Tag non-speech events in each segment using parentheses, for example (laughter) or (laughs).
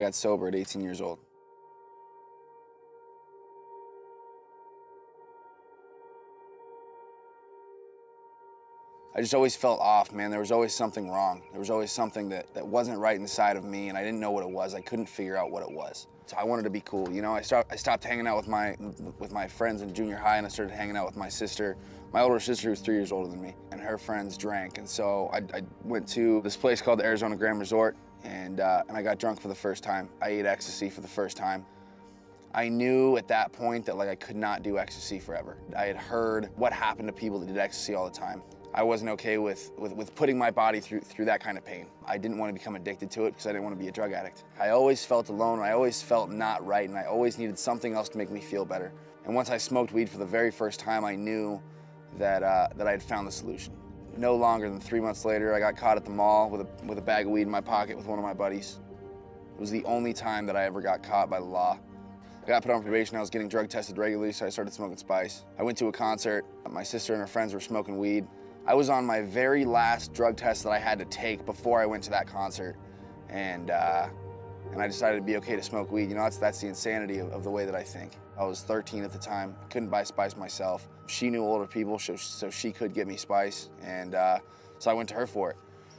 got sober at 18 years old. I just always felt off, man. There was always something wrong. There was always something that, that wasn't right inside of me, and I didn't know what it was. I couldn't figure out what it was. So I wanted to be cool, you know. I start, I stopped hanging out with my with my friends in junior high, and I started hanging out with my sister. My older sister was three years older than me, and her friends drank, and so I, I went to this place called the Arizona Grand Resort, and uh, and I got drunk for the first time. I ate ecstasy for the first time. I knew at that point that like I could not do ecstasy forever. I had heard what happened to people that did ecstasy all the time. I wasn't okay with, with, with putting my body through, through that kind of pain. I didn't want to become addicted to it because I didn't want to be a drug addict. I always felt alone, I always felt not right, and I always needed something else to make me feel better. And once I smoked weed for the very first time, I knew that, uh, that I had found the solution. No longer than three months later, I got caught at the mall with a, with a bag of weed in my pocket with one of my buddies. It was the only time that I ever got caught by the law. I got put on probation. I was getting drug tested regularly, so I started smoking spice. I went to a concert. My sister and her friends were smoking weed. I was on my very last drug test that I had to take before I went to that concert. And, uh, and I decided it'd be okay to smoke weed. You know, that's, that's the insanity of, of the way that I think. I was 13 at the time, couldn't buy spice myself. She knew older people, so, so she could get me spice. And uh, so I went to her for it.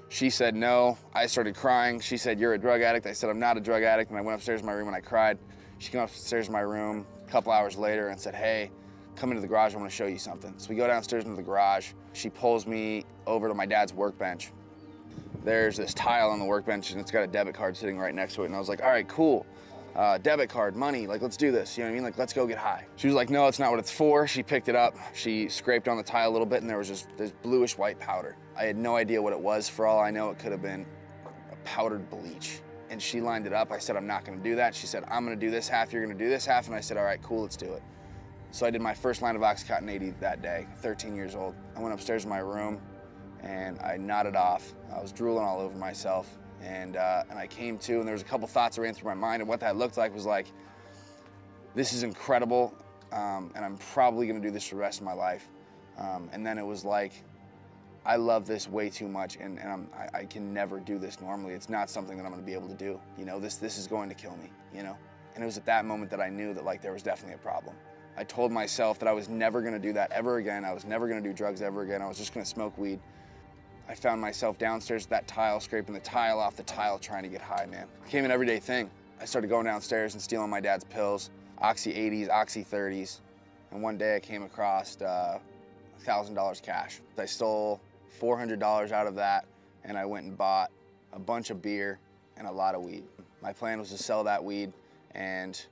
She said no. I started crying. She said, you're a drug addict. I said, I'm not a drug addict. And I went upstairs to my room and I cried. She came upstairs to my room a couple hours later and said, hey, come into the garage, I want to show you something. So we go downstairs into the garage. She pulls me over to my dad's workbench. There's this tile on the workbench and it's got a debit card sitting right next to it. And I was like, all right, cool. Uh, debit card, money, like let's do this. You know what I mean? Like let's go get high. She was like, no, it's not what it's for. She picked it up. She scraped on the tie a little bit and there was just this bluish white powder. I had no idea what it was. For all I know, it could have been a powdered bleach. And she lined it up. I said, I'm not gonna do that. She said, I'm gonna do this half, you're gonna do this half. And I said, all right, cool, let's do it. So I did my first line of Oxycontin 80 that day, 13 years old. I went upstairs to my room and I nodded off. I was drooling all over myself. And, uh, and I came to, and there was a couple thoughts that ran through my mind, and what that looked like was like, this is incredible, um, and I'm probably gonna do this for the rest of my life. Um, and then it was like, I love this way too much, and, and I, I can never do this normally. It's not something that I'm gonna be able to do. You know, this, this is going to kill me, you know? And it was at that moment that I knew that like there was definitely a problem. I told myself that I was never gonna do that ever again. I was never gonna do drugs ever again. I was just gonna smoke weed. I found myself downstairs that tile, scraping the tile off the tile, trying to get high, man. It became an everyday thing. I started going downstairs and stealing my dad's pills, Oxy 80s, Oxy 30s. And one day I came across uh, $1,000 cash. I stole $400 out of that and I went and bought a bunch of beer and a lot of weed. My plan was to sell that weed and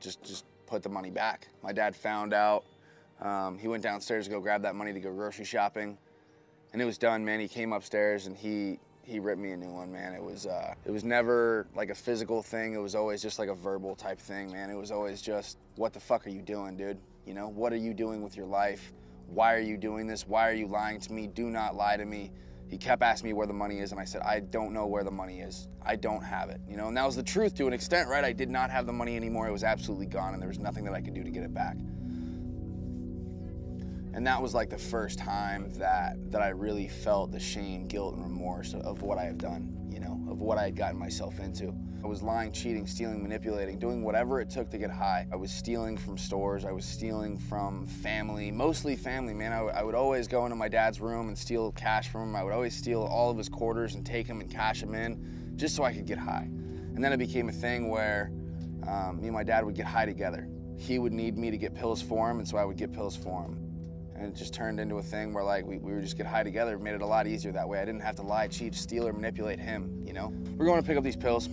just, just put the money back. My dad found out. Um, he went downstairs to go grab that money to go grocery shopping, and it was done, man. He came upstairs and he he ripped me a new one, man. It was uh, it was never like a physical thing. It was always just like a verbal type thing, man. It was always just, what the fuck are you doing, dude? You know, what are you doing with your life? Why are you doing this? Why are you lying to me? Do not lie to me. He kept asking me where the money is, and I said, I don't know where the money is. I don't have it, you know? And that was the truth to an extent, right? I did not have the money anymore. It was absolutely gone, and there was nothing that I could do to get it back. And that was like the first time that, that I really felt the shame, guilt, and remorse of what I have done, you know, of what I had gotten myself into. I was lying, cheating, stealing, manipulating, doing whatever it took to get high. I was stealing from stores, I was stealing from family, mostly family, man. I, I would always go into my dad's room and steal cash from him. I would always steal all of his quarters and take them and cash them in just so I could get high. And then it became a thing where um, me and my dad would get high together. He would need me to get pills for him, and so I would get pills for him and it just turned into a thing where like we, we would just get high together. It made it a lot easier that way. I didn't have to lie, cheat, steal, or manipulate him, you know? We're going to pick up these pills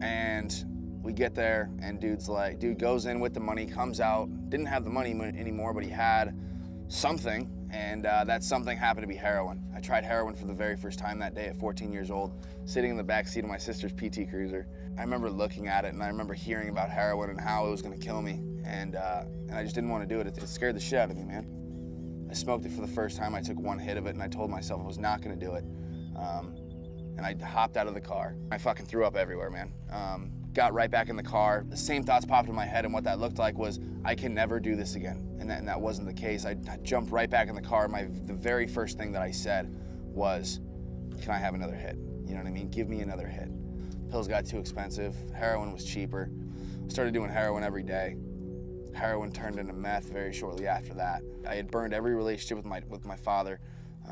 and we get there and dude's like, dude goes in with the money, comes out, didn't have the money anymore, but he had something and uh, that something happened to be heroin. I tried heroin for the very first time that day at 14 years old, sitting in the back seat of my sister's PT Cruiser. I remember looking at it and I remember hearing about heroin and how it was gonna kill me. And, uh, and I just didn't want to do it. It scared the shit out of me, man. I smoked it for the first time. I took one hit of it and I told myself I was not gonna do it. Um, and I hopped out of the car. I fucking threw up everywhere, man. Um, got right back in the car. The same thoughts popped in my head and what that looked like was, I can never do this again. And that, and that wasn't the case. I, I jumped right back in the car. My, the very first thing that I said was, can I have another hit? You know what I mean? Give me another hit. Pills got too expensive. Heroin was cheaper. Started doing heroin every day. Heroin turned into meth very shortly after that. I had burned every relationship with my with my father.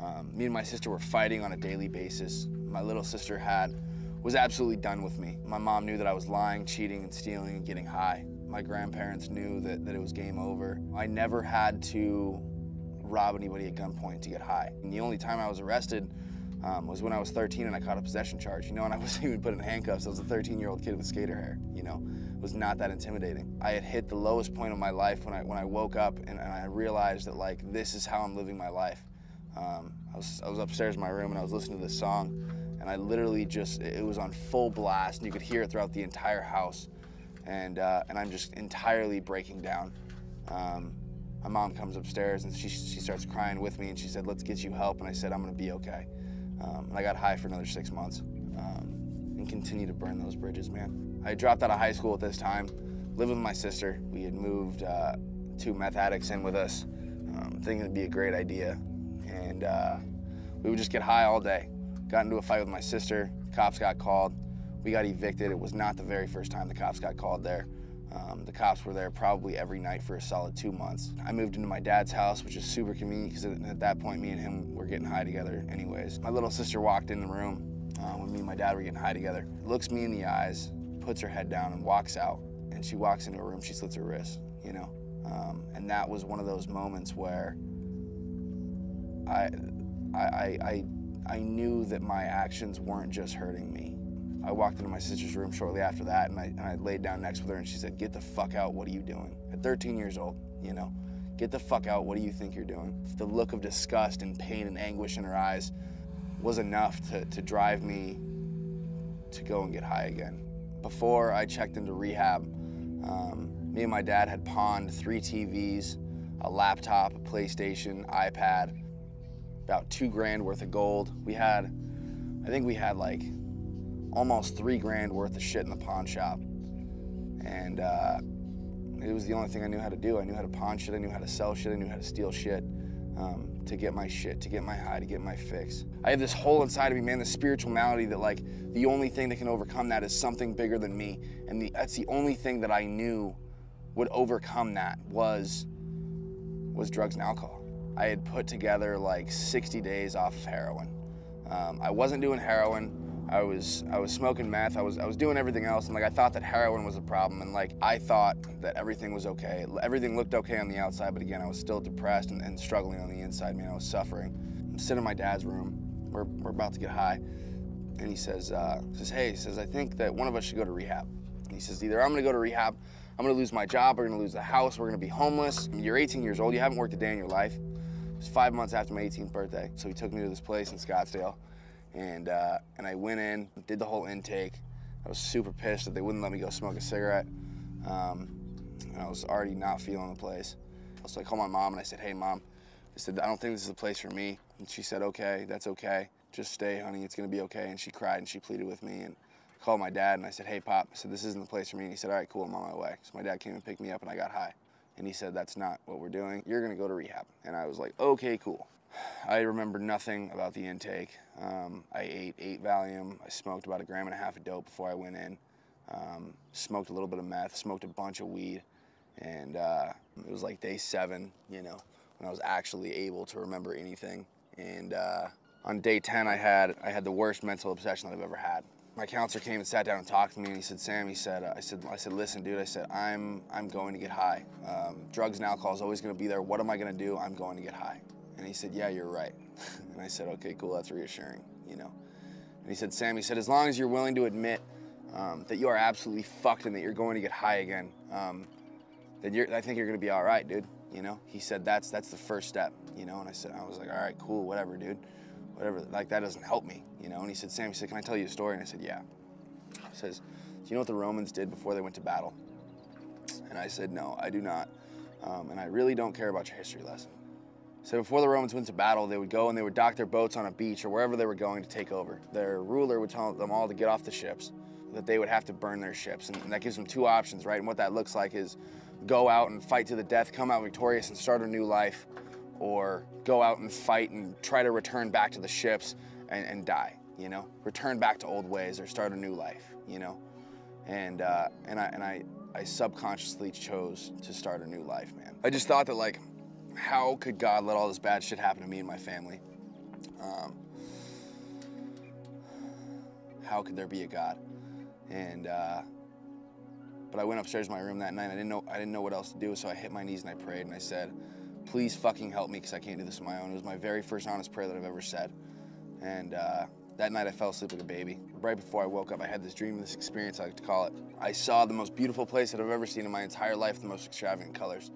Um, me and my sister were fighting on a daily basis. My little sister had was absolutely done with me. My mom knew that I was lying, cheating, and stealing and getting high. My grandparents knew that, that it was game over. I never had to rob anybody at gunpoint to get high. And the only time I was arrested um, was when I was 13 and I caught a possession charge, you know, and I (laughs) wasn't even put in handcuffs. I was a 13 year old kid with skater hair, you know. Was not that intimidating. I had hit the lowest point of my life when I, when I woke up and, and I realized that, like, this is how I'm living my life. Um, I, was, I was upstairs in my room and I was listening to this song and I literally just, it was on full blast and you could hear it throughout the entire house. And, uh, and I'm just entirely breaking down. Um, my mom comes upstairs and she, she starts crying with me and she said, let's get you help. And I said, I'm gonna be okay. Um, and I got high for another six months um, and continue to burn those bridges, man. I dropped out of high school at this time, lived with my sister. We had moved uh, two meth addicts in with us, um, thinking it'd be a great idea. And uh, we would just get high all day. Got into a fight with my sister, cops got called. We got evicted. It was not the very first time the cops got called there. Um, the cops were there probably every night for a solid two months. I moved into my dad's house, which is super convenient because at that point, me and him were getting high together anyways. My little sister walked in the room uh, when me and my dad were getting high together, looks me in the eyes, puts her head down and walks out. And she walks into a room, she slits her wrist, you know? Um, and that was one of those moments where I, I, I, I knew that my actions weren't just hurting me. I walked into my sister's room shortly after that and I, and I laid down next with her and she said, get the fuck out, what are you doing? At 13 years old, you know, get the fuck out, what do you think you're doing? The look of disgust and pain and anguish in her eyes was enough to, to drive me to go and get high again. Before I checked into rehab, um, me and my dad had pawned three TVs, a laptop, a PlayStation, iPad, about two grand worth of gold. We had, I think we had like almost three grand worth of shit in the pawn shop. And uh, it was the only thing I knew how to do. I knew how to pawn shit, I knew how to sell shit, I knew how to steal shit um, to get my shit, to get my high, to get my fix. I have this hole inside of me, man, this spiritual malady that like the only thing that can overcome that is something bigger than me. And the, that's the only thing that I knew would overcome that was, was drugs and alcohol. I had put together like 60 days off of heroin. Um, I wasn't doing heroin. I was I was smoking meth. I was I was doing everything else, and like I thought that heroin was a problem, and like I thought that everything was okay. Everything looked okay on the outside, but again, I was still depressed and, and struggling on the inside. Man, I was suffering. I'm sitting in my dad's room. We're we're about to get high, and he says uh, says Hey, he says I think that one of us should go to rehab. And he says either I'm gonna go to rehab, I'm gonna lose my job, we're gonna lose the house, we're gonna be homeless. You're 18 years old. You haven't worked a day in your life. It was five months after my 18th birthday, so he took me to this place in Scottsdale and uh, and I went in, did the whole intake. I was super pissed that they wouldn't let me go smoke a cigarette. Um, and I was already not feeling the place. So I was like, call my mom, and I said, hey, mom, I said, I don't think this is the place for me. And she said, okay, that's okay. Just stay, honey, it's gonna be okay. And she cried and she pleaded with me. And I called my dad and I said, hey, pop, I said, this isn't the place for me. And he said, all right, cool, I'm on my way. So my dad came and picked me up and I got high. And he said, that's not what we're doing. You're gonna go to rehab. And I was like, okay, cool. (sighs) I remember nothing about the intake. Um, I ate eight Valium. I smoked about a gram and a half of dope before I went in. Um, smoked a little bit of meth. Smoked a bunch of weed, and uh, it was like day seven. You know, when I was actually able to remember anything. And uh, on day ten, I had I had the worst mental obsession that I've ever had. My counselor came and sat down and talked to me, and he said, "Sam," he said, uh, "I said, I said, listen, dude. I said, I'm I'm going to get high. Um, drugs and alcohol is always going to be there. What am I going to do? I'm going to get high." And he said, yeah, you're right. (laughs) and I said, okay, cool, that's reassuring, you know. And he said, Sam, he said, as long as you're willing to admit um, that you are absolutely fucked and that you're going to get high again, um, then you're, I think you're gonna be all right, dude. You know, he said that's that's the first step, you know. And I said, I was like, all right, cool, whatever, dude, whatever. Like that doesn't help me, you know. And he said, Sam, he said, can I tell you a story? And I said, yeah. He says, do you know what the Romans did before they went to battle? And I said, no, I do not. Um, and I really don't care about your history lesson. So before the Romans went to battle, they would go and they would dock their boats on a beach or wherever they were going to take over. Their ruler would tell them all to get off the ships, that they would have to burn their ships. And that gives them two options, right? And what that looks like is go out and fight to the death, come out victorious and start a new life, or go out and fight and try to return back to the ships and, and die. you know, return back to old ways or start a new life, you know, and uh, and I and I I subconsciously chose to start a new life, man. I just thought that like, how could God let all this bad shit happen to me and my family? Um, how could there be a God? And uh, but I went upstairs to my room that night. I didn't know I didn't know what else to do, so I hit my knees and I prayed and I said, "Please fucking help me, because I can't do this on my own." It was my very first honest prayer that I've ever said, and uh, that night I fell asleep like a baby. Right before I woke up, I had this dream, this experience, I like to call it. I saw the most beautiful place that I've ever seen in my entire life, the most extravagant colors.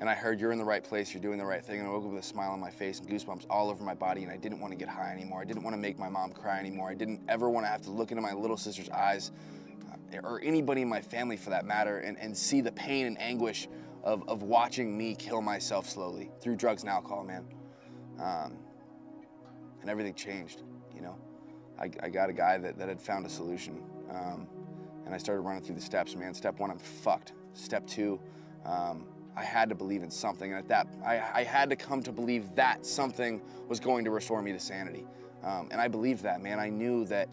And I heard you're in the right place, you're doing the right thing, and I woke up with a smile on my face and goosebumps all over my body, and I didn't want to get high anymore. I didn't want to make my mom cry anymore. I didn't ever want to have to look into my little sister's eyes, uh, or anybody in my family for that matter, and, and see the pain and anguish of, of watching me kill myself slowly through drugs and alcohol, man. Um, and everything changed, you know. I, I got a guy that, that had found a solution. Um, and I started running through the steps, man. Step one, I'm fucked. Step two, um, I had to believe in something. And at that, I, I, had to come to believe that something was going to restore me to sanity. Um, and I believed that, man. I knew that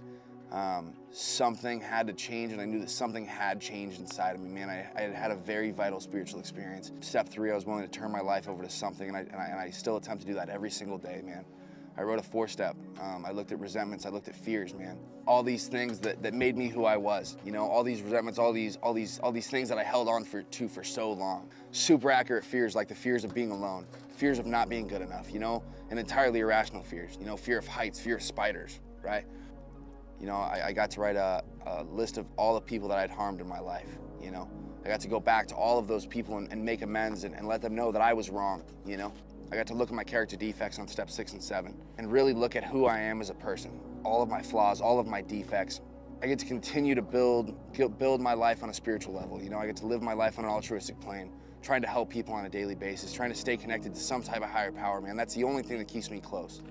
um, something had to change, and I knew that something had changed inside of me, man. I, I, had had a very vital spiritual experience. Step three, I was willing to turn my life over to something, and I, and I, and I still attempt to do that every single day, man. I wrote a four step. Um, I looked at resentments. I looked at fears, man. All these things that, that made me who I was. You know, all these resentments, all these, all these, all these things that I held on for, to for so long. Super accurate fears, like the fears of being alone, fears of not being good enough. You know, and entirely irrational fears. You know, fear of heights, fear of spiders, right? You know, I, I got to write a, a, list of all the people that I'd harmed in my life. You know, I got to go back to all of those people and, and make amends and, and let them know that I was wrong. You know. I got to look at my character defects on step six and seven and really look at who I am as a person, all of my flaws, all of my defects. I get to continue to build, build my life on a spiritual level. You know, I get to live my life on an altruistic plane, trying to help people on a daily basis, trying to stay connected to some type of higher power, man. That's the only thing that keeps me close.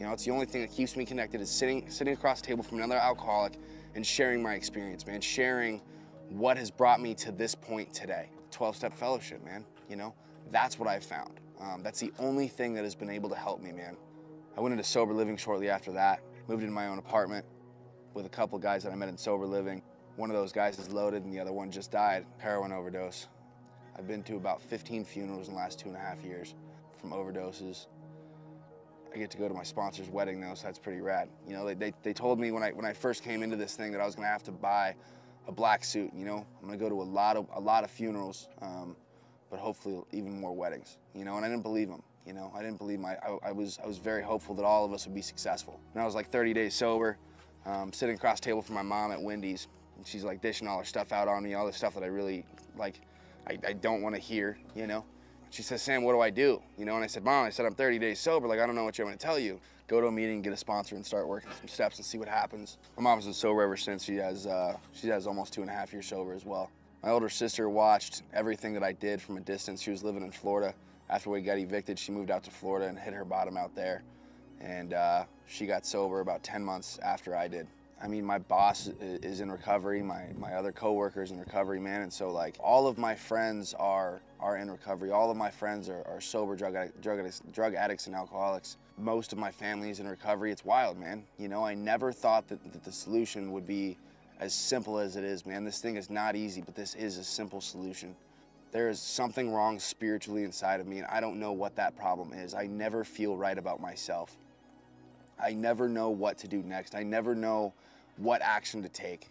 You know, it's the only thing that keeps me connected is sitting, sitting across the table from another alcoholic and sharing my experience, man, sharing what has brought me to this point today. 12-step fellowship, man, you know, that's what I've found. Um, that's the only thing that has been able to help me, man. I went into sober living shortly after that, moved into my own apartment with a couple guys that I met in sober living. One of those guys is loaded and the other one just died, heroin overdose. I've been to about 15 funerals in the last two and a half years from overdoses. I get to go to my sponsor's wedding though, so that's pretty rad. You know, they, they, they told me when I, when I first came into this thing that I was gonna have to buy a black suit, you know? I'm gonna go to a lot of, a lot of funerals. Um, but hopefully even more weddings, you know, and I didn't believe them, You know, I didn't believe my, I, I, was, I was very hopeful that all of us would be successful. And I was like 30 days sober, um, sitting across table from my mom at Wendy's, and she's like dishing all her stuff out on me, all the stuff that I really, like, I, I don't want to hear, you know? She says, Sam, what do I do? You know, and I said, Mom, I said, I'm 30 days sober, like, I don't know what you're going to tell you. Go to a meeting, get a sponsor, and start working some steps and see what happens. My mom's been sober ever since. She has, uh, she has almost two and a half years sober as well. My older sister watched everything that I did from a distance. She was living in Florida. After we got evicted, she moved out to Florida and hit her bottom out there. And uh, she got sober about 10 months after I did. I mean, my boss is in recovery. My, my other coworkers in recovery, man. And so, like, all of my friends are are in recovery. All of my friends are, are sober drug, drug, addicts, drug addicts and alcoholics. Most of my family is in recovery. It's wild, man. You know, I never thought that, that the solution would be as simple as it is, man. This thing is not easy, but this is a simple solution. There is something wrong spiritually inside of me, and I don't know what that problem is. I never feel right about myself. I never know what to do next. I never know what action to take.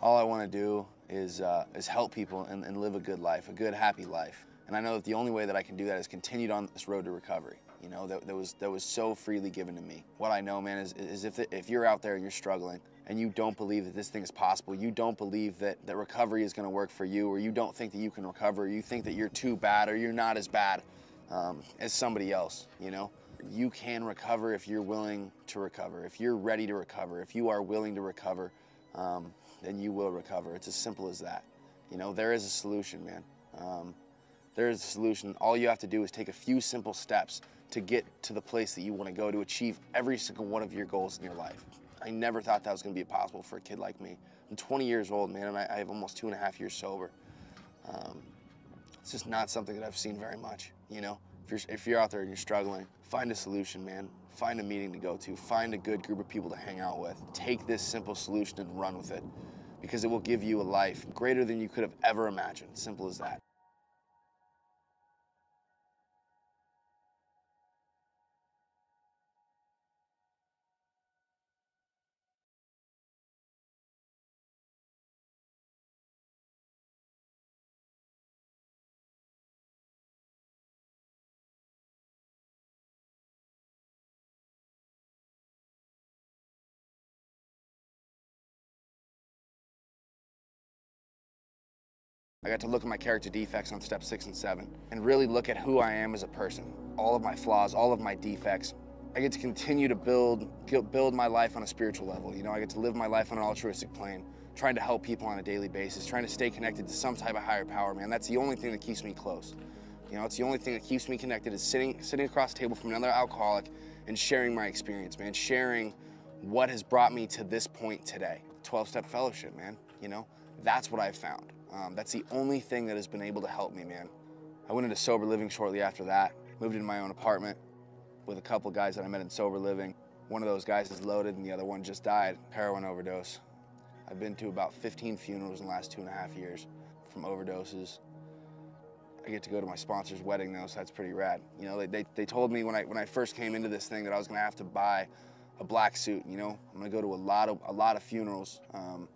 All I want to do is, uh, is help people and, and live a good life, a good, happy life. And I know that the only way that I can do that is continued on this road to recovery. You know, that, that was that was so freely given to me. What I know, man, is, is if, if you're out there and you're struggling, and you don't believe that this thing is possible, you don't believe that, that recovery is going to work for you, or you don't think that you can recover, you think that you're too bad or you're not as bad um, as somebody else, you know? You can recover if you're willing to recover. If you're ready to recover, if you are willing to recover, um, then you will recover. It's as simple as that. You know, there is a solution, man. Um, there is a solution. All you have to do is take a few simple steps to get to the place that you want to go to achieve every single one of your goals in your life. I never thought that was going to be possible for a kid like me. I'm 20 years old, man, and I, I have almost two and a half years sober. Um, it's just not something that I've seen very much, you know? If you're, if you're out there and you're struggling, find a solution, man. find a meeting to go to, find a good group of people to hang out with. Take this simple solution and run with it because it will give you a life greater than you could have ever imagined. Simple as that. I got to look at my character defects on step six and seven and really look at who I am as a person, all of my flaws, all of my defects. I get to continue to build, build my life on a spiritual level. You know, I get to live my life on an altruistic plane, trying to help people on a daily basis, trying to stay connected to some type of higher power, man. That's the only thing that keeps me close. You know, it's the only thing that keeps me connected is sitting, sitting across the table from another alcoholic and sharing my experience, man, sharing what has brought me to this point today. 12-step fellowship, man, you know, that's what I've found. Um, that's the only thing that has been able to help me, man. I went into sober living shortly after that, moved into my own apartment with a couple guys that I met in sober living. One of those guys is loaded and the other one just died, heroin overdose. I've been to about 15 funerals in the last two and a half years from overdoses. I get to go to my sponsor's wedding though, so that's pretty rad. You know, they, they, they told me when I, when I first came into this thing that I was gonna have to buy a black suit, you know? I'm gonna go to a lot of, a lot of funerals. Um,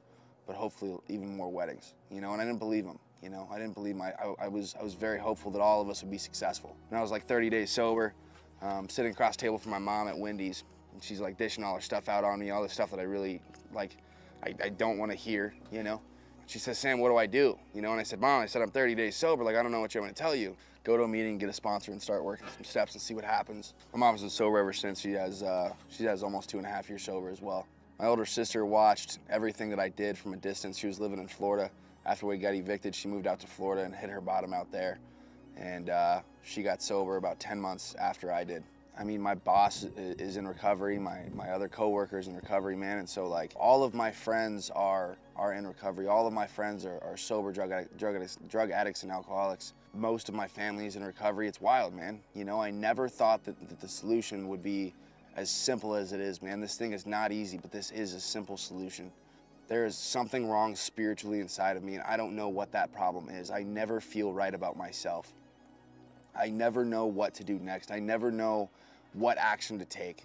but hopefully even more weddings, you know, and I didn't believe him. You know, I didn't believe my, I, I was, I was very hopeful that all of us would be successful. And I was like 30 days sober, um, sitting across the table from my mom at Wendy's, and she's like dishing all her stuff out on me, all the stuff that I really, like, I, I don't want to hear, you know? She says, Sam, what do I do? You know, and I said, Mom, I said, I'm 30 days sober. Like, I don't know what you're going to tell you. Go to a meeting, get a sponsor, and start working some steps and see what happens. My mom's been sober ever since. She has, uh, she has almost two and a half years sober as well. My older sister watched everything that I did from a distance. She was living in Florida. After we got evicted, she moved out to Florida and hit her bottom out there. And uh, she got sober about 10 months after I did. I mean, my boss is in recovery. My, my other coworkers in recovery, man. And so, like, all of my friends are are in recovery. All of my friends are, are sober drug, drug, addicts, drug addicts and alcoholics. Most of my family is in recovery. It's wild, man. You know, I never thought that, that the solution would be as simple as it is, man. This thing is not easy, but this is a simple solution. There is something wrong spiritually inside of me, and I don't know what that problem is. I never feel right about myself. I never know what to do next. I never know what action to take.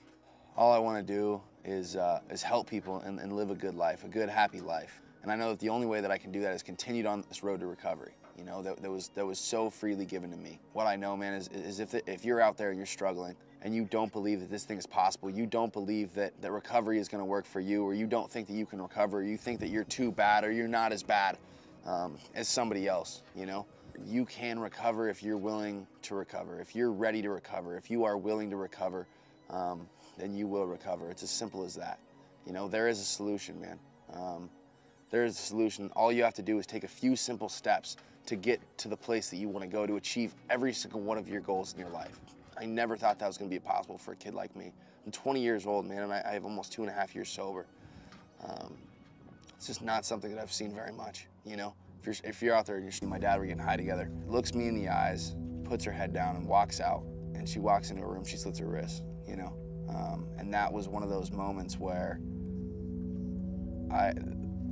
All I want to do is, uh, is help people and, and live a good life, a good, happy life. And I know that the only way that I can do that is continued on this road to recovery. You know, that, that was that was so freely given to me. What I know, man, is, is if, if you're out there and you're struggling, and you don't believe that this thing is possible, you don't believe that, that recovery is going to work for you, or you don't think that you can recover, you think that you're too bad, or you're not as bad um, as somebody else, you know? You can recover if you're willing to recover. If you're ready to recover, if you are willing to recover, um, then you will recover. It's as simple as that. You know, there is a solution, man. Um, there is a solution. All you have to do is take a few simple steps to get to the place that you want to go to achieve every single one of your goals in your life. I never thought that was going to be possible for a kid like me. I'm 20 years old, man, and I, I have almost two and a half years sober. Um, it's just not something that I've seen very much, you know? If you're, if you're out there and you see my dad, we're getting high together, looks me in the eyes, puts her head down and walks out. And she walks into a room, she slits her wrist, you know? Um, and that was one of those moments where I,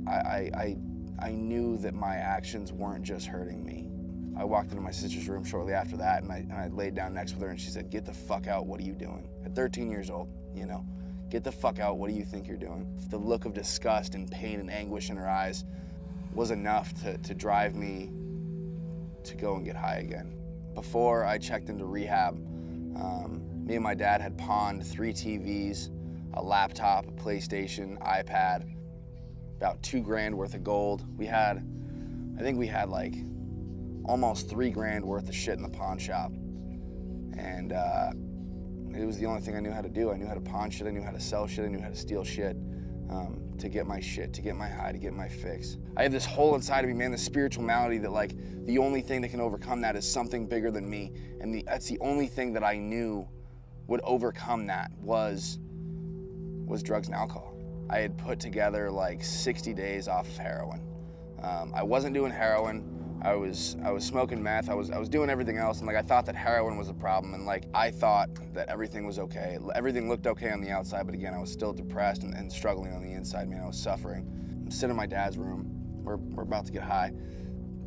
I, I, I knew that my actions weren't just hurting me. I walked into my sister's room shortly after that and I, and I laid down next with her and she said, get the fuck out, what are you doing? At 13 years old, you know, get the fuck out, what do you think you're doing? The look of disgust and pain and anguish in her eyes was enough to, to drive me to go and get high again. Before I checked into rehab, um, me and my dad had pawned three TVs, a laptop, a PlayStation, iPad, about two grand worth of gold. We had, I think we had like almost three grand worth of shit in the pawn shop. And uh, it was the only thing I knew how to do. I knew how to pawn shit, I knew how to sell shit, I knew how to steal shit um, to get my shit, to get my high, to get my fix. I have this hole inside of me, man, this spiritual malady that like the only thing that can overcome that is something bigger than me. And the, that's the only thing that I knew would overcome that was, was drugs and alcohol. I had put together like 60 days off of heroin. Um, I wasn't doing heroin. I was I was smoking meth. I was I was doing everything else, and like I thought that heroin was a problem, and like I thought that everything was okay. Everything looked okay on the outside, but again, I was still depressed and, and struggling on the inside. Man, I was suffering. I'm sitting in my dad's room. We're we're about to get high,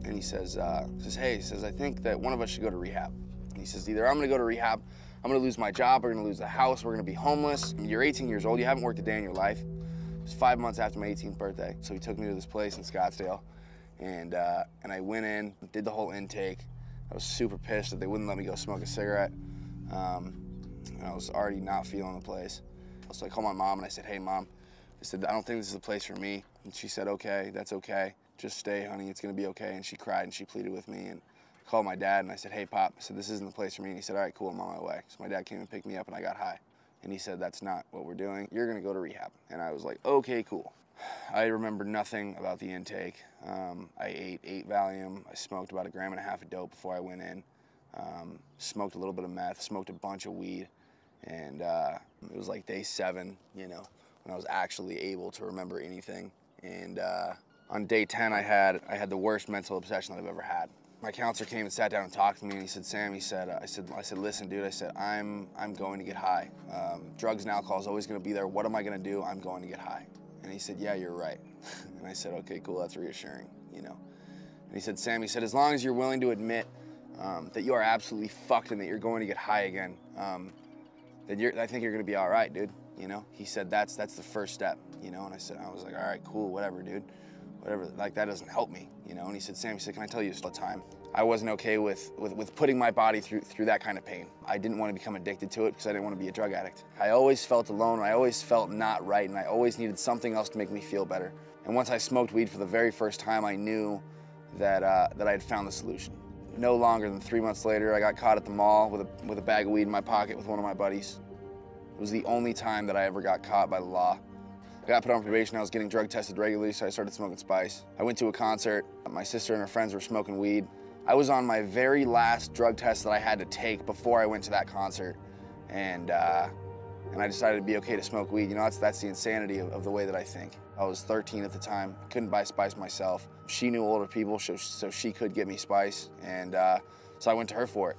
and he says uh, says Hey, he says I think that one of us should go to rehab. And he says either I'm gonna go to rehab, I'm gonna lose my job, we're gonna lose the house, we're gonna be homeless. You're 18 years old, you haven't worked a day in your life. It was five months after my 18th birthday, so he took me to this place in Scottsdale and uh, and I went in, did the whole intake. I was super pissed that they wouldn't let me go smoke a cigarette. Um, I was already not feeling the place. So I called my mom and I said, "Hey, mom," I said, "I don't think this is the place for me." And she said, "Okay, that's okay. Just stay, honey. It's gonna be okay." And she cried and she pleaded with me and called my dad and I said, "Hey, pop," I said, "This isn't the place for me." And he said, "All right, cool. I'm on my way." So my dad came and picked me up and I got high. And he said, "That's not what we're doing. You're gonna go to rehab." And I was like, "Okay, cool." I remember nothing about the intake. Um, I ate eight Valium. I smoked about a gram and a half of dope before I went in. Um, smoked a little bit of meth. Smoked a bunch of weed, and uh, it was like day seven. You know, when I was actually able to remember anything. And uh, on day ten, I had I had the worst mental obsession that I've ever had. My counselor came and sat down and talked to me, and he said, "Sam," he said, uh, "I said, I said, listen, dude. I said, I'm I'm going to get high. Um, drugs and alcohol is always going to be there. What am I going to do? I'm going to get high." And he said, Yeah, you're right. (laughs) and I said, Okay, cool, that's reassuring, you know. And he said, Sam, he said, as long as you're willing to admit um, that you are absolutely fucked and that you're going to get high again, um, then you're, I think you're gonna be all right, dude. You know, he said that's that's the first step, you know. And I said, I was like, all right, cool, whatever, dude, whatever. Like that doesn't help me, you know. And he said, Sam, he said, can I tell you a time? I wasn't okay with, with, with putting my body through, through that kind of pain. I didn't want to become addicted to it because I didn't want to be a drug addict. I always felt alone, I always felt not right, and I always needed something else to make me feel better. And once I smoked weed for the very first time, I knew that, uh, that I had found the solution. No longer than three months later, I got caught at the mall with a, with a bag of weed in my pocket with one of my buddies. It was the only time that I ever got caught by the law. I got put on probation. I was getting drug tested regularly, so I started smoking spice. I went to a concert. My sister and her friends were smoking weed. I was on my very last drug test that I had to take before I went to that concert. And, uh, and I decided to be okay to smoke weed. You know, that's, that's the insanity of, of, the way that I think. I was 13 at the time, couldn't buy spice myself. She knew older people, so, so she could get me spice. And uh, so I went to her for it.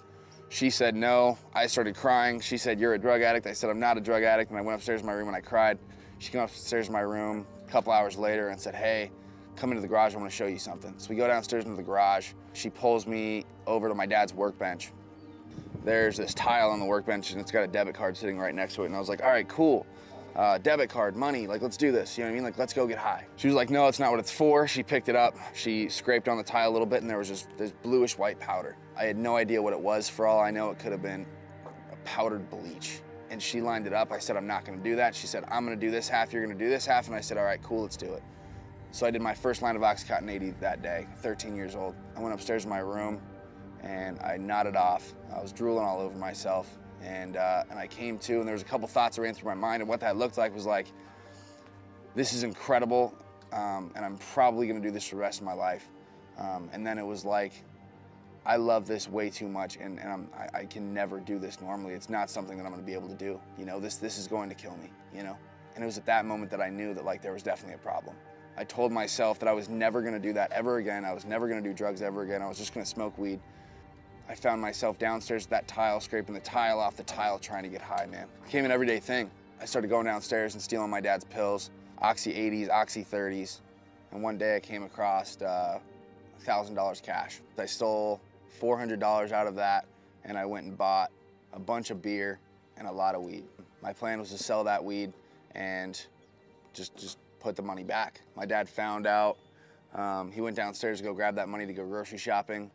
She said no. I started crying. She said, you're a drug addict. I said, I'm not a drug addict. And I went upstairs to my room and I cried. She came upstairs to my room a couple hours later and said, hey, come into the garage, I want to show you something. So we go downstairs into the garage. She pulls me over to my dad's workbench. There's this tile on the workbench and it's got a debit card sitting right next to it. And I was like, all right, cool. Uh, debit card, money, like let's do this. You know what I mean? Like let's go get high. She was like, no, it's not what it's for. She picked it up. She scraped on the tile a little bit and there was just this bluish white powder. I had no idea what it was. For all I know, it could have been a powdered bleach. And she lined it up. I said, I'm not gonna do that. She said, I'm gonna do this half, you're gonna do this half. And I said, all right, cool, let's do it. So I did my first line of Oxycontin 80 that day, 13 years old. I went upstairs to my room and I nodded off. I was drooling all over myself. And, uh, and I came to, and there was a couple thoughts that ran through my mind, and what that looked like was like, this is incredible, um, and I'm probably gonna do this for the rest of my life. Um, and then it was like, I love this way too much, and, and I, I can never do this normally. It's not something that I'm gonna be able to do. You know, this, this is going to kill me, you know? And it was at that moment that I knew that like there was definitely a problem. I told myself that I was never gonna do that ever again. I was never gonna do drugs ever again. I was just gonna smoke weed. I found myself downstairs at that tile, scraping the tile off the tile, trying to get high, man. It became an everyday thing. I started going downstairs and stealing my dad's pills, Oxy 80s, Oxy 30s. And one day I came across uh, $1,000 cash. I stole $400 out of that and I went and bought a bunch of beer and a lot of weed. My plan was to sell that weed and just, just put the money back. My dad found out. Um, he went downstairs to go grab that money to go grocery shopping,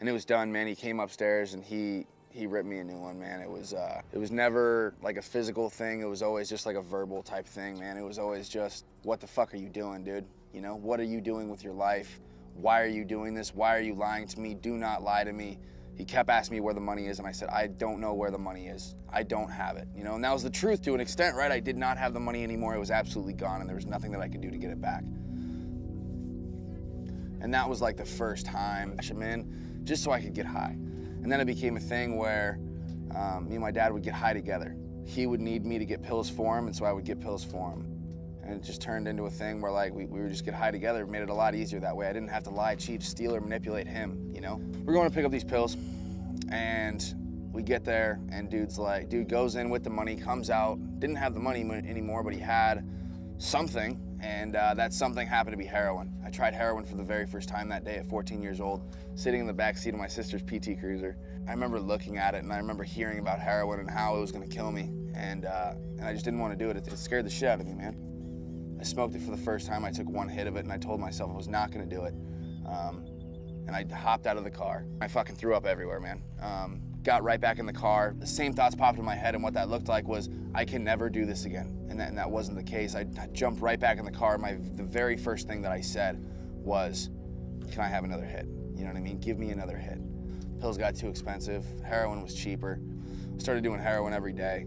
and it was done, man. He came upstairs and he he ripped me a new one, man. It was uh, it was never like a physical thing. It was always just like a verbal type thing, man. It was always just, what the fuck are you doing, dude? You know, what are you doing with your life? Why are you doing this? Why are you lying to me? Do not lie to me he kept asking me where the money is, and I said, I don't know where the money is. I don't have it. You know, and that was the truth to an extent, right? I did not have the money anymore. It was absolutely gone, and there was nothing that I could do to get it back. And that was like the first time I him in, just so I could get high. And then it became a thing where um, me and my dad would get high together. He would need me to get pills for him, and so I would get pills for him. And it just turned into a thing where like we, we would just get high together. It made it a lot easier that way. I didn't have to lie, cheat, steal, or manipulate him, you know? We're going to pick up these pills and we get there and dude's like, dude goes in with the money, comes out, didn't have the money anymore, but he had something. And uh, that something happened to be heroin. I tried heroin for the very first time that day at 14 years old, sitting in the back seat of my sister's PT Cruiser. I remember looking at it and I remember hearing about heroin and how it was gonna kill me. And, uh, and I just didn't wanna do it. it. It scared the shit out of me, man. I smoked it for the first time. I took one hit of it and I told myself I was not gonna do it. Um, and I hopped out of the car. I fucking threw up everywhere, man. Um, got right back in the car. The same thoughts popped in my head, and what that looked like was, I can never do this again. And that, and that wasn't the case. I, I jumped right back in the car. My the very first thing that I said was, "Can I have another hit?" You know what I mean? Give me another hit. Pills got too expensive. Heroin was cheaper. Started doing heroin every day.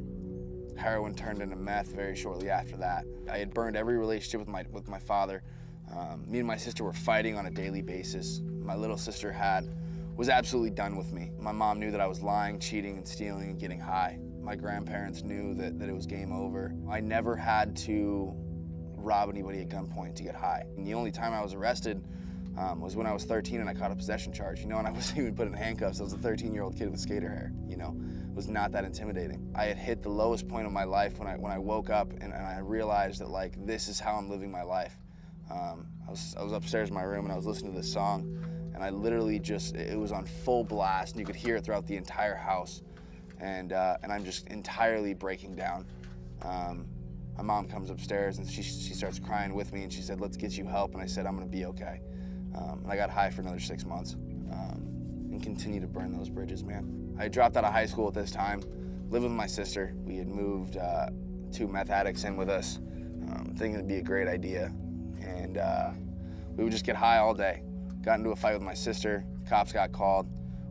Heroin turned into meth very shortly after that. I had burned every relationship with my with my father. Um, me and my sister were fighting on a daily basis. My little sister had was absolutely done with me. My mom knew that I was lying, cheating, and stealing and getting high. My grandparents knew that, that it was game over. I never had to rob anybody at gunpoint to get high. And the only time I was arrested um, was when I was 13 and I caught a possession charge, you know, and I (laughs) wasn't even put in handcuffs. I was a 13 year old kid with skater hair, you know. It was not that intimidating. I had hit the lowest point of my life when I, when I woke up and, and I realized that, like, this is how I'm living my life. Um, I, was, I was upstairs in my room and I was listening to this song and I literally just, it was on full blast, and you could hear it throughout the entire house. And, uh, and I'm just entirely breaking down. Um, my mom comes upstairs and she, she starts crying with me, and she said, let's get you help. And I said, I'm gonna be okay. Um, and I got high for another six months um, and continue to burn those bridges, man. I dropped out of high school at this time, lived with my sister. We had moved uh, two meth addicts in with us, um, thinking it'd be a great idea. And uh, we would just get high all day. Got into a fight with my sister. Cops got called.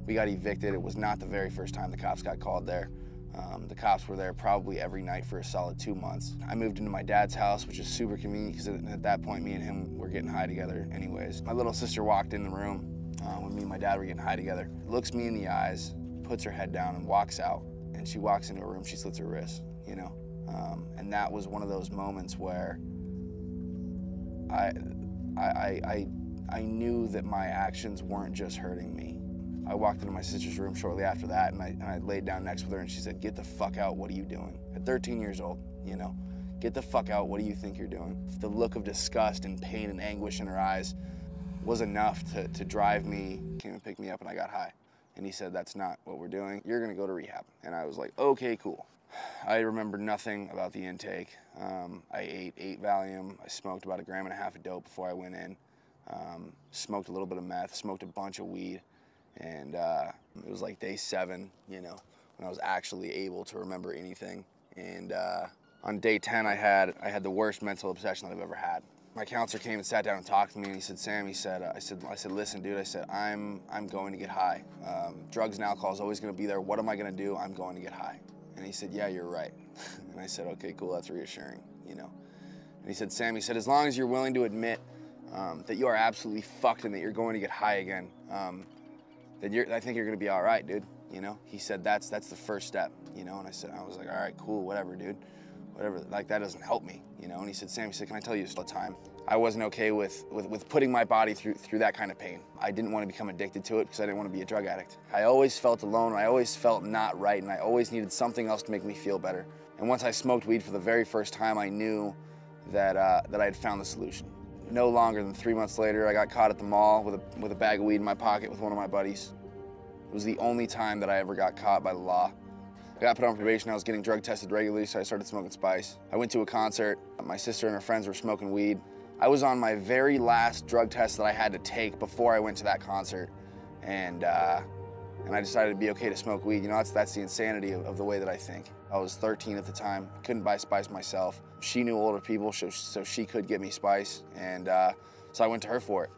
We got evicted. It was not the very first time the cops got called there. Um, the cops were there probably every night for a solid two months. I moved into my dad's house, which is super convenient because at that point, me and him were getting high together anyways. My little sister walked in the room uh, when me and my dad were getting high together, looks me in the eyes, puts her head down and walks out. And she walks into a room, she slits her wrist, you know? Um, and that was one of those moments where I, I, I I knew that my actions weren't just hurting me. I walked into my sister's room shortly after that and I, and I laid down next with her and she said, Get the fuck out, what are you doing? At 13 years old, you know, get the fuck out, what do you think you're doing? The look of disgust and pain and anguish in her eyes was enough to, to drive me, came and picked me up and I got high. And he said, That's not what we're doing. You're gonna go to rehab. And I was like, Okay, cool. I remember nothing about the intake. Um, I ate eight Valium. I smoked about a gram and a half of dope before I went in. Um, smoked a little bit of meth, smoked a bunch of weed, and uh, it was like day seven, you know, when I was actually able to remember anything. And uh, on day 10, I had I had the worst mental obsession that I've ever had. My counselor came and sat down and talked to me, and he said, "Sam," he said, uh, "I said, I said, listen, dude. I said, I'm I'm going to get high. Um, drugs and alcohol is always going to be there. What am I going to do? I'm going to get high." And he said, "Yeah, you're right." (laughs) and I said, "Okay, cool. That's reassuring, you know." And he said, "Sam," he said, "as long as you're willing to admit." um, that you are absolutely fucked and that you're going to get high again, um, then you're, I think you're gonna be all right, dude. You know, he said that's that's the first step. You know, and I said I was like, all right, cool, whatever, dude, whatever. Like that doesn't help me. You know, and he said, Sam, he said, can I tell you a time? I wasn't okay with, with, with putting my body through through that kind of pain. I didn't want to become addicted to it because I didn't want to be a drug addict. I always felt alone. I always felt not right, and I always needed something else to make me feel better. And once I smoked weed for the very first time, I knew that uh, that I had found the solution no longer than three months later, I got caught at the mall with a, with a bag of weed in my pocket with one of my buddies. It was the only time that I ever got caught by the law. I got put on probation. I was getting drug tested regularly, so I started smoking spice. I went to a concert. My sister and her friends were smoking weed. I was on my very last drug test that I had to take before I went to that concert. And uh, and I decided it'd be okay to smoke weed. You know, that's, that's the insanity of, of, the way that I think. I was 13 at the time, couldn't buy spice myself. She knew older people, so, so she could get me spice, and uh, so I went to her for it.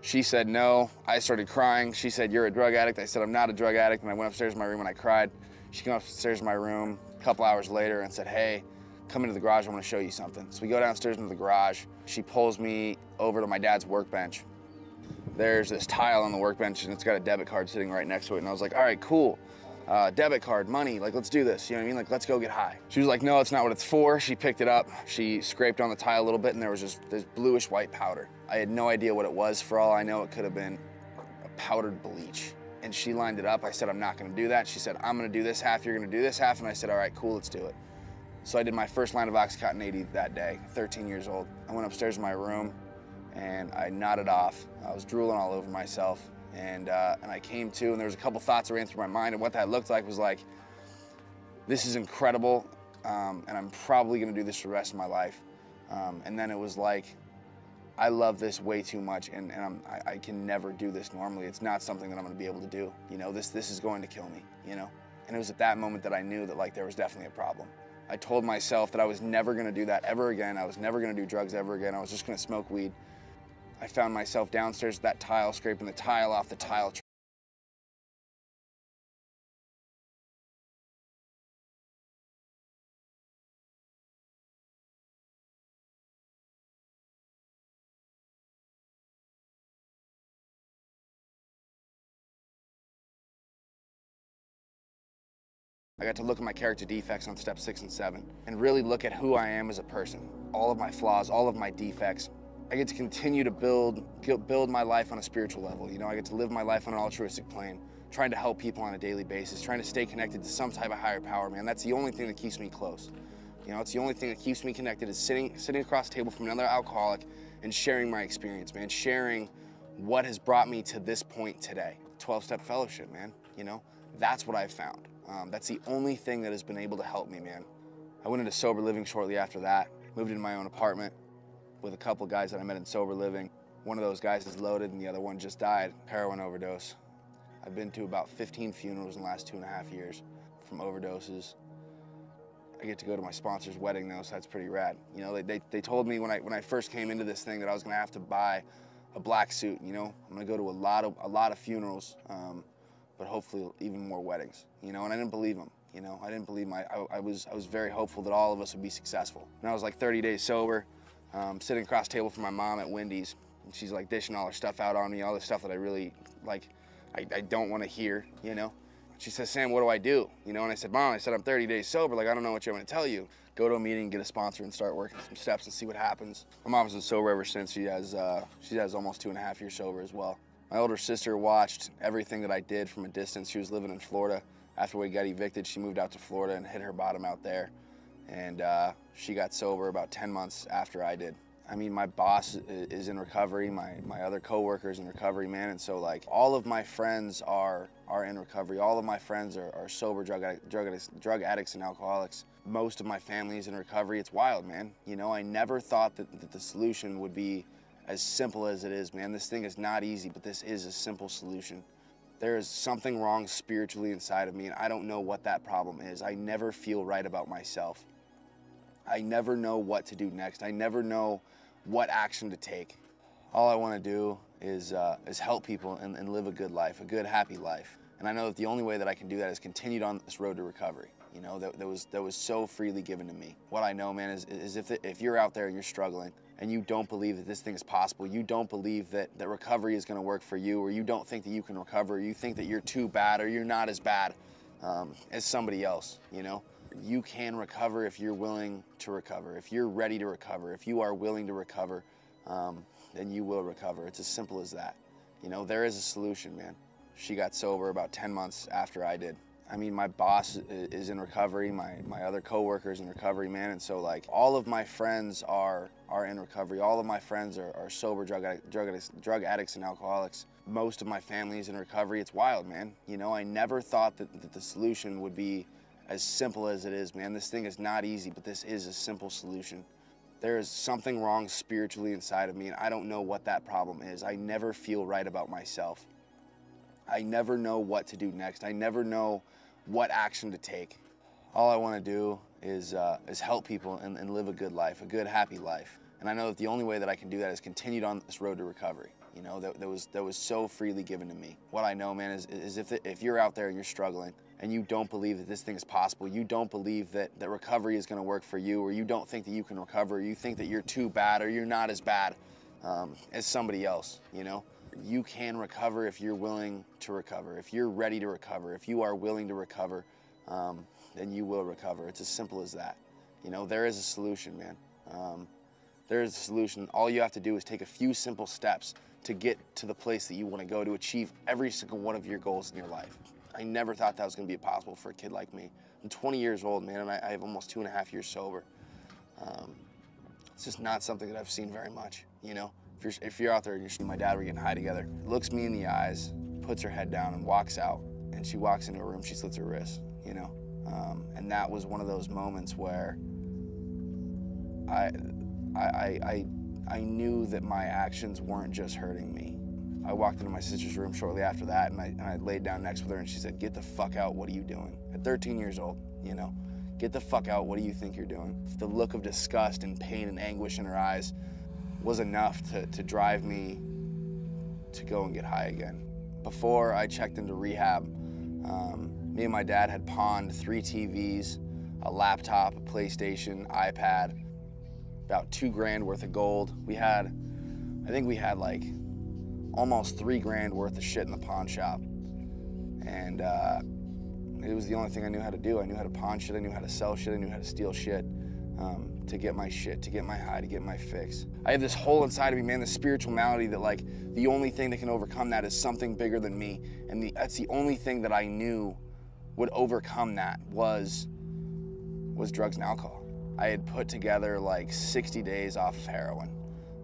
She said no, I started crying. She said, you're a drug addict. I said, I'm not a drug addict, and I went upstairs to my room and I cried. She came upstairs to my room a couple hours later and said, hey, come into the garage, I wanna show you something. So we go downstairs into the garage. She pulls me over to my dad's workbench there's this tile on the workbench and it's got a debit card sitting right next to it. And I was like, all right, cool. Uh, debit card, money, like let's do this, you know what I mean? Like let's go get high. She was like, no, it's not what it's for. She picked it up, she scraped on the tile a little bit and there was just this bluish white powder. I had no idea what it was. For all I know, it could have been a powdered bleach. And she lined it up. I said, I'm not gonna do that. She said, I'm gonna do this half, you're gonna do this half. And I said, all right, cool, let's do it. So I did my first line of Oxycontin 80 that day, 13 years old. I went upstairs to my room and I nodded off. I was drooling all over myself. And, uh, and I came to, and there was a couple thoughts that ran through my mind, and what that looked like was like, this is incredible, um, and I'm probably gonna do this for the rest of my life. Um, and then it was like, I love this way too much, and, and I, I can never do this normally. It's not something that I'm gonna be able to do. You know, this, this is going to kill me, you know? And it was at that moment that I knew that like there was definitely a problem. I told myself that I was never gonna do that ever again. I was never gonna do drugs ever again. I was just gonna smoke weed. I found myself downstairs at that tile, scraping the tile off the tile. I got to look at my character defects on step six and seven and really look at who I am as a person. All of my flaws, all of my defects. I get to continue to build, build my life on a spiritual level. You know, I get to live my life on an altruistic plane, trying to help people on a daily basis, trying to stay connected to some type of higher power, man. That's the only thing that keeps me close. You know, it's the only thing that keeps me connected is sitting, sitting across the table from another alcoholic and sharing my experience, man, sharing what has brought me to this point today. 12-step fellowship, man, you know, that's what I've found. Um, that's the only thing that has been able to help me, man. I went into sober living shortly after that, moved into my own apartment with a couple guys that I met in sober living. One of those guys is loaded and the other one just died, heroin overdose. I've been to about 15 funerals in the last two and a half years from overdoses. I get to go to my sponsor's wedding though, so that's pretty rad. You know, they, they, they told me when I, when I first came into this thing that I was gonna have to buy a black suit, you know? I'm gonna go to a lot of, a lot of funerals. Um, but hopefully even more weddings, you know, and I didn't believe them, you know, I didn't believe my, I, I was, I was very hopeful that all of us would be successful. And I was like 30 days sober, um, sitting across the table from my mom at Wendy's, and she's like dishing all her stuff out on me, all the stuff that I really, like, I, I don't want to hear, you know. She says, Sam, what do I do? You know, and I said, Mom, I said, I'm 30 days sober. Like, I don't know what you're going to tell you. Go to a meeting, get a sponsor, and start working some steps and see what happens. My mom's been sober ever since. She has, uh, she has almost two and a half years sober as well. My older sister watched everything that I did from a distance. She was living in Florida. After we got evicted, she moved out to Florida and hit her bottom out there. And uh, she got sober about 10 months after I did. I mean, my boss is in recovery. My, my other coworkers in recovery, man. And so, like, all of my friends are are in recovery. All of my friends are, are sober drug, drug, addicts, drug addicts and alcoholics. Most of my family is in recovery. It's wild, man. You know, I never thought that, that the solution would be as simple as it is, man. This thing is not easy, but this is a simple solution. There is something wrong spiritually inside of me, and I don't know what that problem is. I never feel right about myself. I never know what to do next. I never know what action to take. All I want to do is, uh, is help people and, and live a good life, a good, happy life. And I know that the only way that I can do that is continued on this road to recovery. You know, that, that was that was so freely given to me. What I know, man, is, is if, if you're out there and you're struggling, and you don't believe that this thing is possible, you don't believe that, that recovery is going to work for you, or you don't think that you can recover, or you think that you're too bad or you're not as bad um, as somebody else, you know? You can recover if you're willing to recover. If you're ready to recover, if you are willing to recover, um, then you will recover. It's as simple as that. You know, there is a solution, man. She got sober about 10 months after I did. I mean, my boss is in recovery. My, my other coworkers in recovery, man. And so, like, all of my friends are are in recovery. All of my friends are, are sober drug, drug, addicts, drug addicts and alcoholics. Most of my family is in recovery. It's wild, man. You know, I never thought that, that the solution would be as simple as it is, man. This thing is not easy, but this is a simple solution. There is something wrong spiritually inside of me, and I don't know what that problem is. I never feel right about myself. I never know what to do next. I never know what action to take. All I want to do is, uh, is help people and, and live a good life, a good, happy life. And I know that the only way that I can do that is continued on this road to recovery. You know, that, that was that was so freely given to me. What I know, man, is, is if, if you're out there and you're struggling and you don't believe that this thing is possible, you don't believe that, that recovery is going to work for you, or you don't think that you can recover, you think that you're too bad or you're not as bad um, as somebody else, you know, you can recover if you're willing to recover. If you're ready to recover, if you are willing to recover, um, then you will recover. It's as simple as that. You know, there is a solution, man. Um, there is a solution. All you have to do is take a few simple steps to get to the place that you want to go to achieve every single one of your goals in your life. I never thought that was going to be possible for a kid like me. I'm 20 years old, man, and I, I have almost two and a half years sober. Um, it's just not something that I've seen very much, you know? If you're, if you're out there and you see my dad, we're getting high together, looks me in the eyes, puts her head down and walks out. And she walks into a room, she slits her wrist, you know? Um, and that was one of those moments where I, I, I, I knew that my actions weren't just hurting me. I walked into my sister's room shortly after that and I, and I laid down next with her and she said, get the fuck out, what are you doing? At 13 years old, you know, get the fuck out, what do you think you're doing? The look of disgust and pain and anguish in her eyes was enough to, to drive me to go and get high again. Before I checked into rehab, um, me and my dad had pawned three TVs, a laptop, a PlayStation, iPad, about two grand worth of gold. We had, I think we had like almost three grand worth of shit in the pawn shop. And uh, it was the only thing I knew how to do. I knew how to pawn shit, I knew how to sell shit, I knew how to steal shit um, to get my shit, to get my high, to get my fix. I have this hole inside of me, man, this spiritual malady that like the only thing that can overcome that is something bigger than me. And the, that's the only thing that I knew would overcome that was, was drugs and alcohol. I had put together like 60 days off of heroin.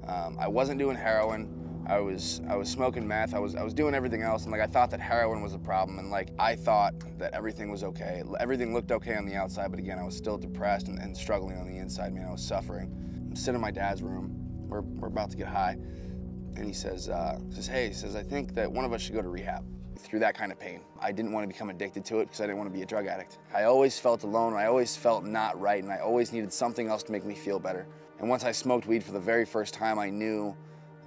Um, I wasn't doing heroin. I was I was smoking meth. I was I was doing everything else, and like I thought that heroin was a problem, and like I thought that everything was okay. Everything looked okay on the outside, but again, I was still depressed and, and struggling on the inside. Man, I was suffering. I'm sitting in my dad's room. We're we're about to get high, and he says uh, says Hey, he says I think that one of us should go to rehab. Through that kind of pain, I didn't want to become addicted to it because I didn't want to be a drug addict. I always felt alone. I always felt not right, and I always needed something else to make me feel better. And once I smoked weed for the very first time, I knew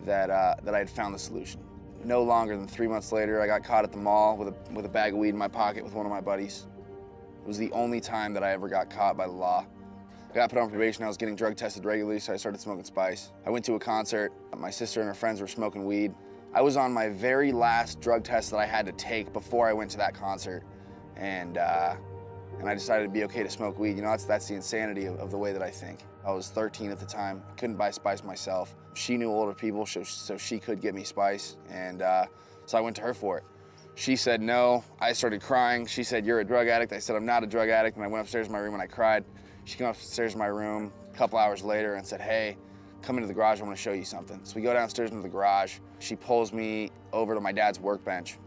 that, uh, that I had found the solution. No longer than three months later, I got caught at the mall with a, with a bag of weed in my pocket with one of my buddies. It was the only time that I ever got caught by the law. I got put on probation, I was getting drug tested regularly, so I started smoking spice. I went to a concert, my sister and her friends were smoking weed. I was on my very last drug test that I had to take before I went to that concert. And, uh, and I decided it'd be okay to smoke weed. You know, that's, that's the insanity of, of the way that I think. I was 13 at the time, couldn't buy spice myself. She knew older people, so, so she could get me spice, and uh, so I went to her for it. She said no. I started crying. She said, you're a drug addict. I said, I'm not a drug addict, and I went upstairs to my room and I cried. She came upstairs to my room a couple hours later and said, hey, come into the garage, I want to show you something. So we go downstairs into the garage. She pulls me over to my dad's workbench.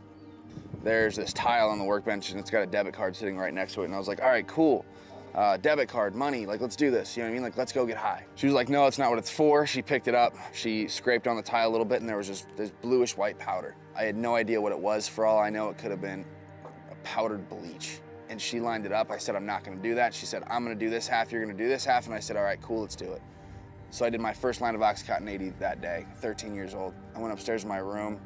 There's this tile on the workbench and it's got a debit card sitting right next to it. And I was like, all right, cool uh, debit card, money, like let's do this, you know what I mean? Like let's go get high. She was like, no, it's not what it's for. She picked it up, she scraped on the tile a little bit and there was just this bluish white powder. I had no idea what it was. For all I know, it could have been a powdered bleach. And she lined it up. I said, I'm not gonna do that. She said, I'm gonna do this half, you're gonna do this half. And I said, all right, cool, let's do it. So I did my first line of Oxycontin 80 that day, 13 years old. I went upstairs to my room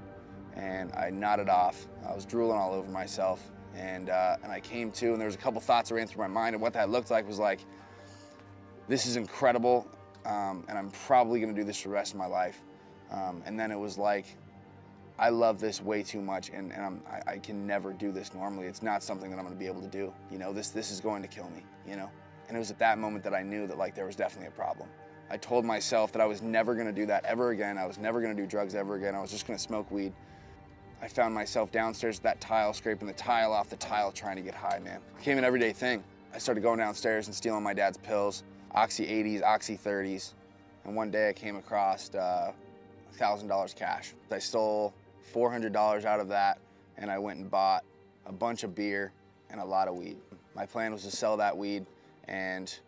and I nodded off. I was drooling all over myself. And, uh, and I came to, and there was a couple thoughts that ran through my mind, and what that looked like was like, this is incredible, um, and I'm probably gonna do this the rest of my life. Um, and then it was like, I love this way too much, and, and I, I can never do this normally. It's not something that I'm gonna be able to do. You know, this, this is going to kill me, you know? And it was at that moment that I knew that like there was definitely a problem. I told myself that I was never gonna do that ever again. I was never gonna do drugs ever again. I was just gonna smoke weed. I found myself downstairs at that tile, scraping the tile off the tile, trying to get high, man. It became an everyday thing. I started going downstairs and stealing my dad's pills, Oxy 80s, Oxy 30s. And one day I came across uh, $1,000 cash. I stole $400 out of that and I went and bought a bunch of beer and a lot of weed. My plan was to sell that weed and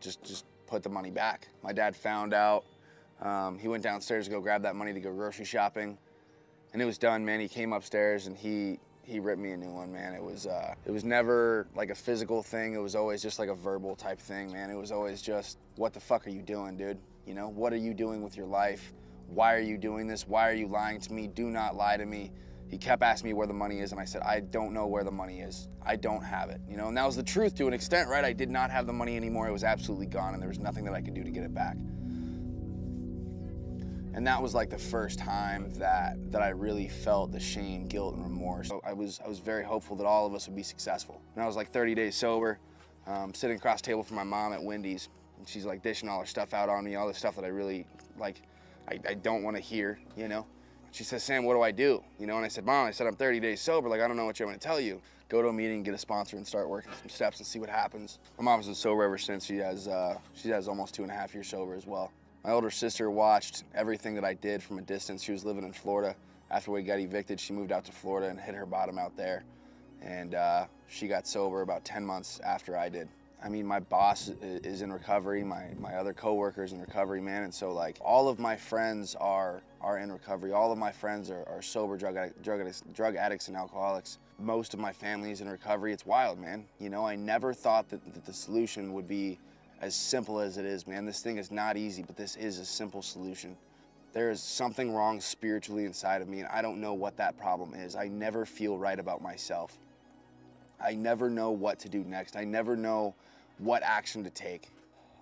just, just put the money back. My dad found out. Um, he went downstairs to go grab that money to go grocery shopping and it was done, man. He came upstairs and he he ripped me a new one, man. It was uh, it was never like a physical thing. It was always just like a verbal type thing, man. It was always just, what the fuck are you doing, dude? You know, what are you doing with your life? Why are you doing this? Why are you lying to me? Do not lie to me. He kept asking me where the money is, and I said, I don't know where the money is. I don't have it. You know, and that was the truth to an extent, right? I did not have the money anymore. It was absolutely gone, and there was nothing that I could do to get it back. And that was like the first time that that I really felt the shame, guilt, and remorse. So I was I was very hopeful that all of us would be successful. And I was like 30 days sober, um, sitting across table from my mom at Wendy's, and she's like dishing all her stuff out on me, all the stuff that I really like, I, I don't want to hear, you know. She says, Sam, what do I do? You know, and I said, Mom, I said I'm 30 days sober. Like I don't know what you're going to tell you. Go to a meeting, get a sponsor, and start working some steps and see what happens. My mom's been sober ever since. She has uh, she has almost two and a half years sober as well. My older sister watched everything that I did from a distance. She was living in Florida. After we got evicted, she moved out to Florida and hit her bottom out there. And uh, she got sober about 10 months after I did. I mean, my boss is in recovery. My, my other coworkers in recovery, man. And so, like, all of my friends are are in recovery. All of my friends are, are sober drug, drug, addicts, drug addicts and alcoholics. Most of my family is in recovery. It's wild, man. You know, I never thought that, that the solution would be as simple as it is, man. This thing is not easy, but this is a simple solution. There is something wrong spiritually inside of me, and I don't know what that problem is. I never feel right about myself. I never know what to do next. I never know what action to take.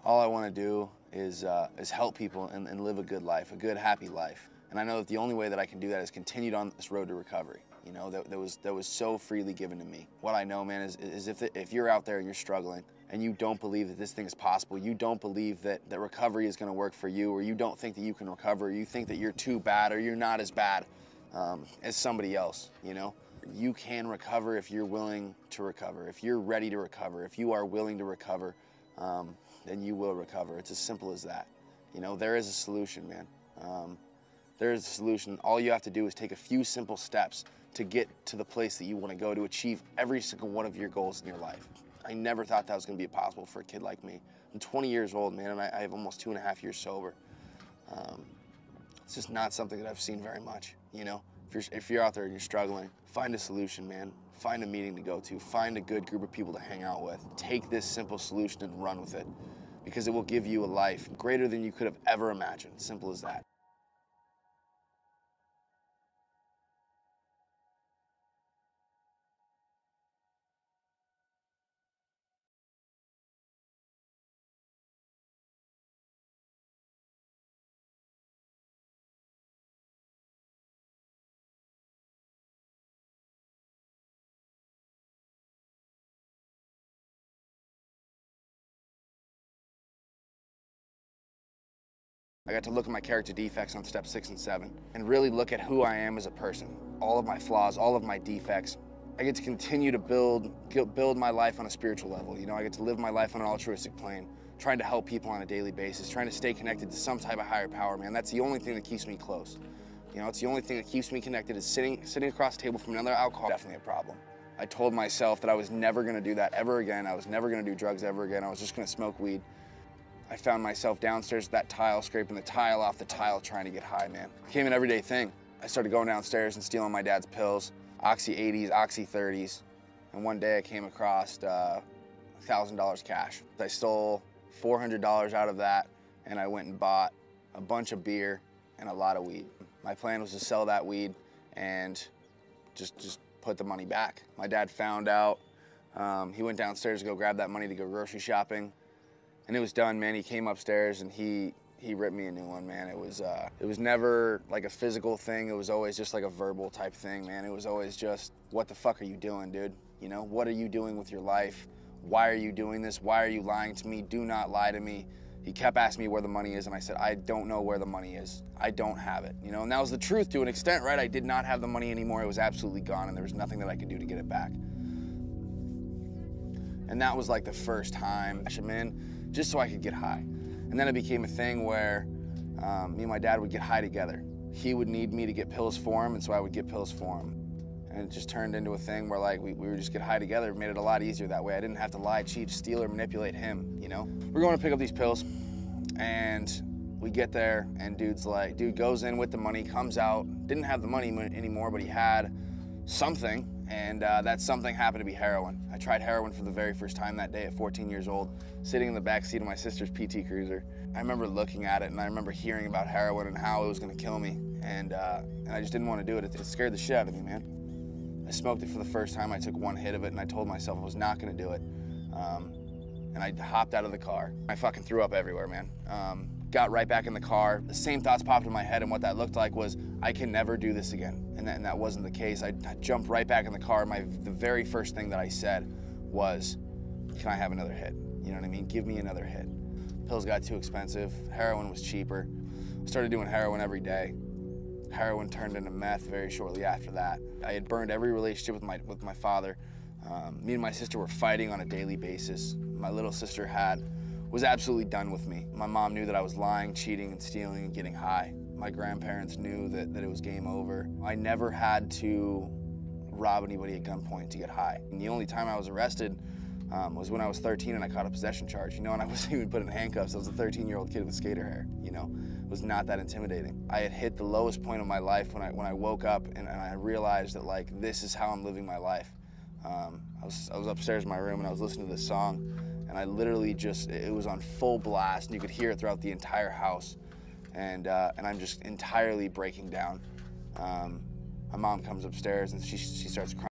All I want to do is, uh, is help people and, and live a good life, a good, happy life. And I know that the only way that I can do that is continued on this road to recovery. You know, that, that was that was so freely given to me. What I know, man, is, is if, if you're out there and you're struggling and you don't believe that this thing is possible, you don't believe that, that recovery is going to work for you, or you don't think that you can recover, or you think that you're too bad, or you're not as bad um, as somebody else, you know, you can recover if you're willing to recover, if you're ready to recover, if you are willing to recover, um, then you will recover. It's as simple as that. You know, there is a solution, man. Um, there is a solution. All you have to do is take a few simple steps to get to the place that you want to go to achieve every single one of your goals in your life. I never thought that was going to be possible for a kid like me. I'm 20 years old, man, and I, I have almost two and a half years sober. Um, it's just not something that I've seen very much, you know? If you're, if you're out there and you're struggling, find a solution, man. Find a meeting to go to. Find a good group of people to hang out with. Take this simple solution and run with it because it will give you a life greater than you could have ever imagined. Simple as that. I got to look at my character defects on step six and seven and really look at who I am as a person, all of my flaws, all of my defects. I get to continue to build, build my life on a spiritual level. You know, I get to live my life on an altruistic plane, trying to help people on a daily basis, trying to stay connected to some type of higher power, man. That's the only thing that keeps me close. You know, it's the only thing that keeps me connected is sitting, sitting across the table from another alcohol, definitely a problem. I told myself that I was never gonna do that ever again. I was never gonna do drugs ever again. I was just gonna smoke weed. I found myself downstairs at that tile, scraping the tile off the tile, trying to get high, man. It became an everyday thing. I started going downstairs and stealing my dad's pills, Oxy 80s, Oxy 30s. And one day I came across uh, $1,000 cash. I stole $400 out of that and I went and bought a bunch of beer and a lot of weed. My plan was to sell that weed and just, just put the money back. My dad found out. Um, he went downstairs to go grab that money to go grocery shopping and it was done, man. He came upstairs and he he ripped me a new one, man. It was uh, it was never like a physical thing. It was always just like a verbal type thing, man. It was always just, what the fuck are you doing, dude? You know, what are you doing with your life? Why are you doing this? Why are you lying to me? Do not lie to me. He kept asking me where the money is, and I said, I don't know where the money is. I don't have it. You know, and that was the truth to an extent, right? I did not have the money anymore. It was absolutely gone, and there was nothing that I could do to get it back. And that was like the first time, man just so I could get high. And then it became a thing where um, me and my dad would get high together. He would need me to get pills for him, and so I would get pills for him. And it just turned into a thing where like we, we would just get high together. It made it a lot easier that way. I didn't have to lie, cheat, steal, or manipulate him, you know? We're going to pick up these pills, and we get there, and dude's like, dude goes in with the money, comes out, didn't have the money anymore, but he had something, and uh, that something happened to be heroin. I tried heroin for the very first time that day at 14 years old, sitting in the back seat of my sister's PT Cruiser. I remember looking at it and I remember hearing about heroin and how it was gonna kill me, and, uh, and I just didn't want to do it. it. It scared the shit out of me, man. I smoked it for the first time. I took one hit of it and I told myself I was not gonna do it. Um, and I hopped out of the car. I fucking threw up everywhere, man. Um, got right back in the car. The same thoughts popped in my head, and what that looked like was, I can never do this again. And that, and that wasn't the case. I, I jumped right back in the car. My the very first thing that I said was, "Can I have another hit? You know what I mean? Give me another hit." Pills got too expensive. Heroin was cheaper. Started doing heroin every day. Heroin turned into meth very shortly after that. I had burned every relationship with my with my father. Um, me and my sister were fighting on a daily basis. My little sister had was absolutely done with me. My mom knew that I was lying, cheating, and stealing and getting high. My grandparents knew that, that it was game over. I never had to rob anybody at gunpoint to get high. And the only time I was arrested um, was when I was 13 and I caught a possession charge, you know, and I (laughs) wasn't even put in handcuffs. I was a 13 year old kid with skater hair, you know. It was not that intimidating. I had hit the lowest point of my life when I, when I woke up and, and I realized that, like, this is how I'm living my life. Um, I, was, I was upstairs in my room and I was listening to this song and I literally just, it was on full blast and you could hear it throughout the entire house. And, uh, and I'm just entirely breaking down. Um, my mom comes upstairs and she, she starts crying.